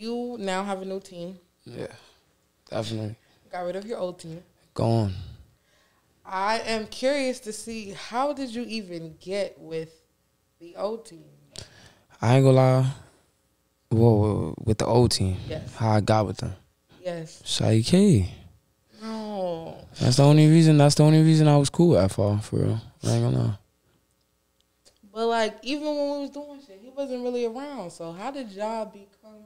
you now have a new team. Yeah, definitely. Got rid of your old team. Go on. I am curious to see how did you even get with the old team? I ain't gonna lie. Whoa, with the old team. Yes. How I got with them. Yes. Shy K. No. That's the only reason. That's the only reason I was cool at FR for real. I ain't gonna lie. But like even when we was doing shit, he wasn't really around. So how did y'all become?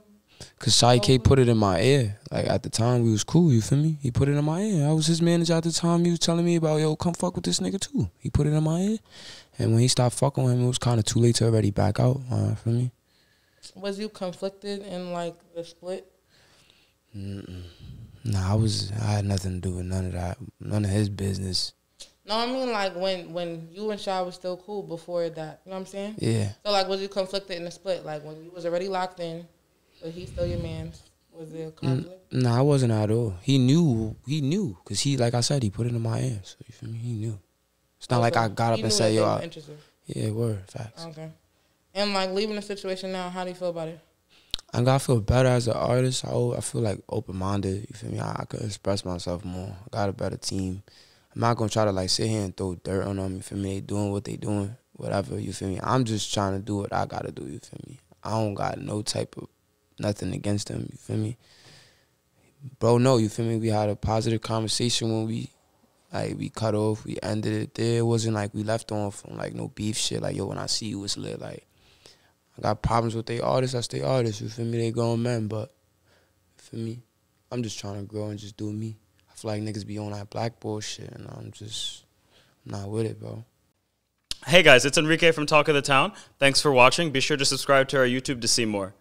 Cause Shy K put it in my ear. Like at the time we was cool. You feel me? He put it in my ear. I was his manager at the time. He was telling me about yo, come fuck with this nigga too. He put it in my ear. And when he stopped fucking with him, it was kind of too late to already back out. Uh, feel me? Was you conflicted in like the split? Mm-mm. Nah, I was. I had nothing to do with none of that. None of his business. No, I mean like when when you and Shaw was still cool before that. You know what I'm saying? Yeah. So like, was you conflicted in the split? Like when you was already locked in, but he's still your man. Was there a conflict? No, nah, I wasn't at all. He knew. He knew. Cause he, like I said, he put it in my ear. So you feel me? He knew. It's not Oh, like so I got up and said, "Yo, I, were yeah, word, facts." Okay. And like leaving the situation now, how do you feel about it? I gotta feel better as an artist. I, I feel like open minded. You feel me? I, I could express myself more. I got a better team. I'm not gonna try to like sit here and throw dirt on them. You feel me? They doing what they doing, whatever. You feel me? I'm just trying to do what I gotta do. You feel me? I don't got no type of nothing against them. You feel me? Bro, no, you feel me? We had a positive conversation when we like we cut off, we ended it there. It wasn't like we left on from like no beef shit. Like yo, when I see you, it's lit. Like I got problems with they artists. That's they artists. You feel me? They grown men, but you feel me? I'm just trying to grow and just do me. I feel like niggas be on that black bullshit, and I'm just I'm not with it, bro. Hey guys, it's Enrique from Talk of the Town. Thanks for watching. Be sure to subscribe to our YouTube to see more.